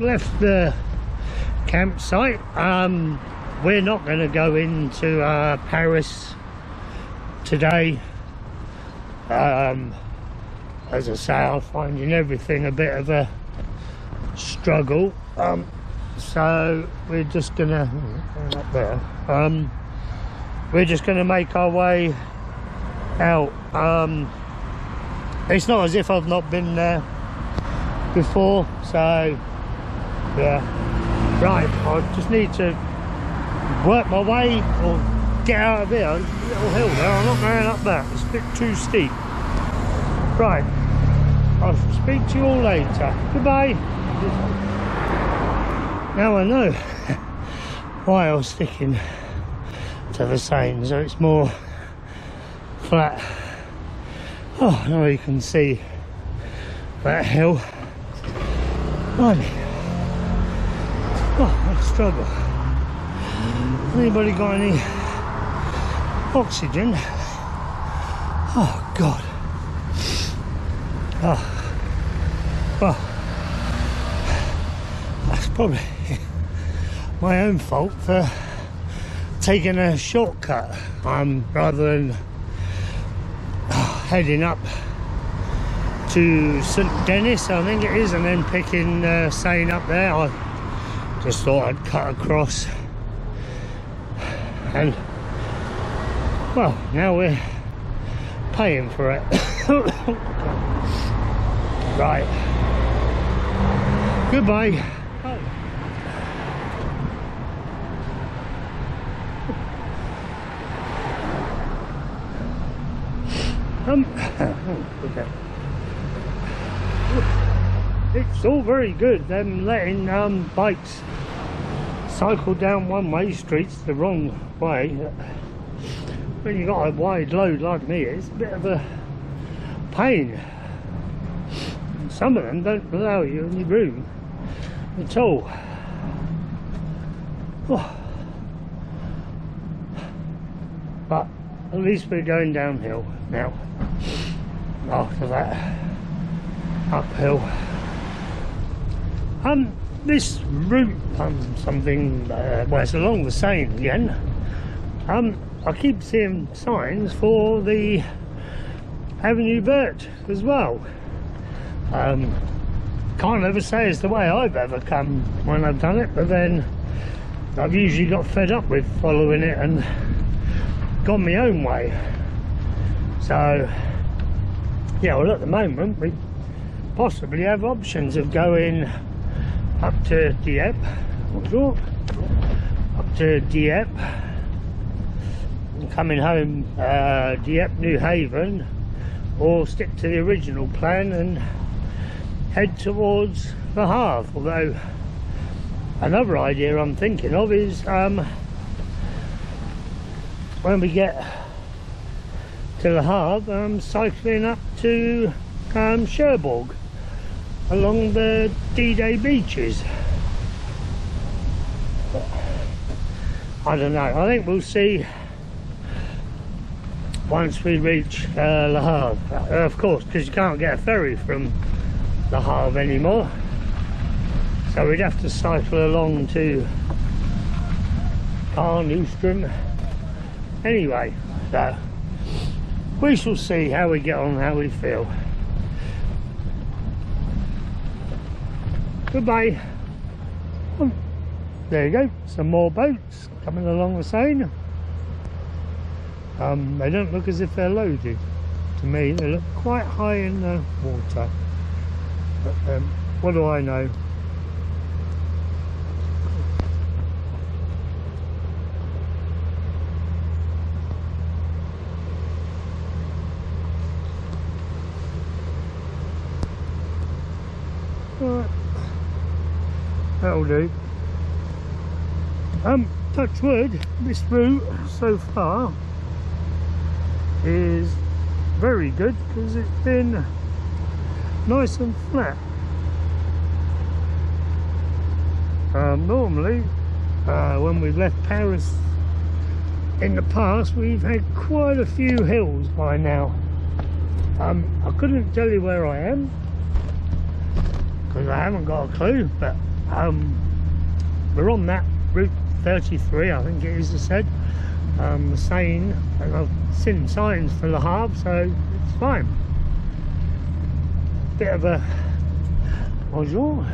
left the campsite. Um we're not going to go into uh paris today. Um as i say i'm finding everything a bit of a struggle. Um so we're just gonna up there. Um we're just gonna make our way out. Um it's not as if i've not been there before so yeah. Right, I just need to work my way or get out of here. There's a little hill there, I'm not going up that. It's a bit too steep. Right. I'll speak to you all later. Goodbye. Now I know why I was sticking to the Seine, so it's more flat. Oh, now you can see that hill. Blimey. Struggle. Anybody got any oxygen? Oh, God. Oh. Well, that's probably my own fault for taking a shortcut um, rather than oh, heading up to St Denis, I think it is, and then picking uh, Seine up there. I, just thought I'd cut across. And well now we're paying for it. Right. Goodbye. Um okay. It's all very good them letting um, bikes cycle down one way streets the wrong way. When you've got a wide load like me it's a bit of a pain. Some of them don't allow you any room at all. Oh. but at least we're going downhill now. After that uphill. Um, this route, um, something, uh, well, it's along the Seine again. Um, I keep seeing signs for the Avenue Verte as well. Um, can't ever say it's the way I've ever come when I've done it, but then I've usually got fed up with following it and gone my own way. So, yeah, well, at the moment, we possibly have options of going up to Dieppe, bonjour, up to Dieppe, And coming home uh, Dieppe, Newhaven, or stick to the original plan and head towards the Havre, although another idea I'm thinking of is um, when we get to the Havre, I'm cycling up to um, Cherbourg along the D-Day beaches. I don't know. I think we'll see once we reach uh, Le Havre. Uh, of course, because you can't get a ferry from Le Havre anymore. So we'd have to cycle along to Caen, Ouistreham. Anyway, so we shall see how we get on, how we feel. Goodbye. Oh, there you go, some more boats coming along the Seine. Um, they don't look as if they're loaded. To me, they look quite high in the water. But um, what do I know? Right that'll do. Um touch wood this route so far is very good because it's been nice and flat. Um, normally uh, when we've left Paris in the past we've had quite a few hills by now. Um, I couldn't tell you where I am because I haven't got a clue but um, we're on that route 33 I think it is I said. Um, and I've seen signs for the Havre so it's fine. Bit of a bonjour.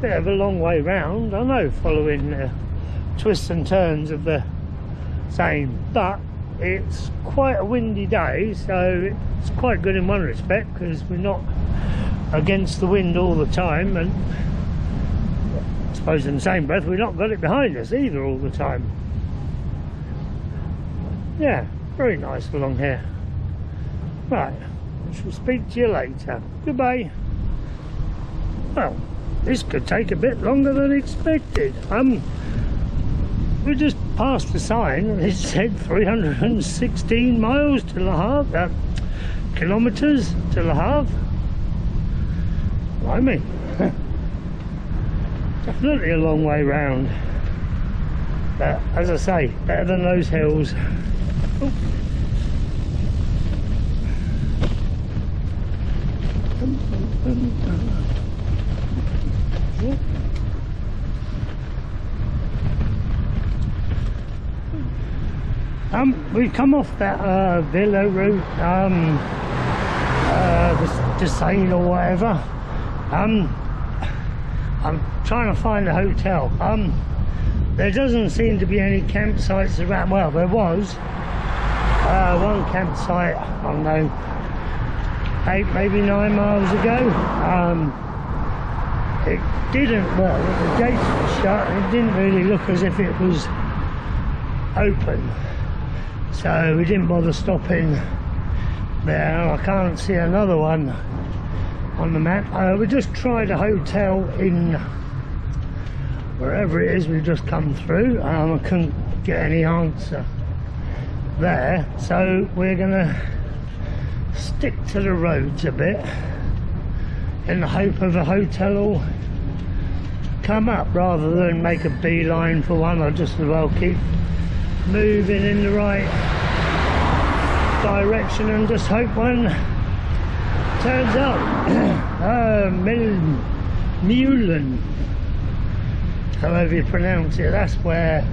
Bit of a long way round I know following the twists and turns of the Seine, but it's quite a windy day so it's quite good in one respect because we're not against the wind all the time and I suppose in the same breath we've not got it behind us either all the time. Yeah very nice along here. Right I shall speak to you later. Goodbye. Well this could take a bit longer than expected. Um we just passed the sign and it said 316 miles to Le Havre uh, kilometers to Le Havre Blimey. Definitely a long way round. But as I say, better than those hills. Um, we've come off that uh, villa route, um, uh, the, the or whatever, um, I'm trying to find a hotel. Um, there doesn't seem to be any campsites around. Well, there was uh, one campsite, I don't know, eight, maybe nine miles ago. Um, it didn't, well, the gates were shut it didn't really look as if it was open. So we didn't bother stopping there. I can't see another one on the map. Uh, we just tried a hotel in wherever it is we've just come through. Um, I couldn't get any answer there, so we're gonna stick to the roads a bit in the hope of a hotel will come up rather than make a beeline for one. I'll just as well keep moving in the right direction and just hope one turns out uh, Meulan however you pronounce it that's where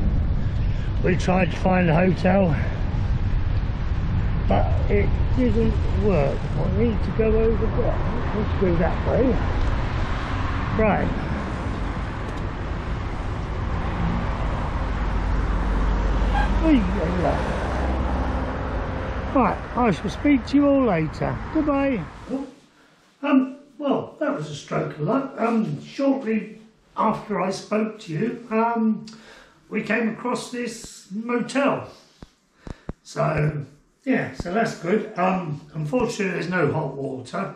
we tried to find a hotel. But it didn't work. I need to go over there. Let's go that way. Right Right, I shall speak to you all later. Goodbye. Um, well, that was a stroke of luck. Um, shortly after I spoke to you, um, we came across this motel. So, yeah, so that's good. Um, unfortunately, there's no hot water.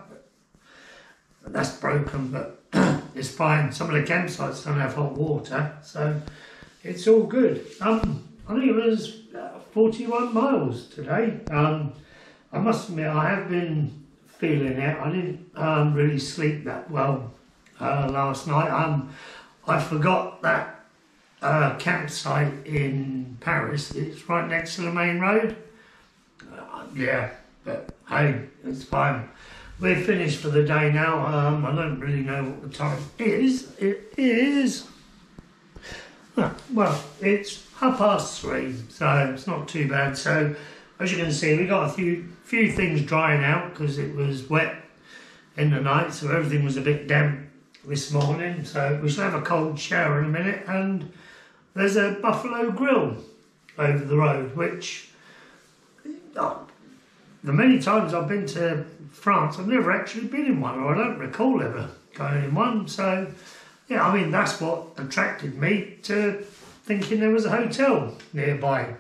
That's broken, but it's fine. Some of the campsites don't have hot water, so it's all good. Um, I think it was 41 miles today. Um, I must admit, I have been feeling it. I didn't um, really sleep that well uh, last night. Um, I forgot that uh, campsite in Paris. It's right next to the main road. Uh, yeah, but hey, it's fine. We're finished for the day now. Um, I don't really know what the time is. It is. Well, it's half past three, so it's not too bad. So as you can see, we got a few few things drying out because it was wet in the night, so everything was a bit damp this morning. So we shall have a cold shower in a minute, and there's a Buffalo Grill over the road, which oh, the many times I've been to France, I've never actually been in one, or I don't recall ever going in one. So yeah, I mean that's what attracted me to thinking there was a hotel nearby.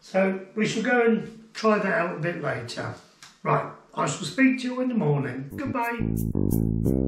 So we shall go and try that out a bit later. Right, I shall speak to you in the morning. Goodbye.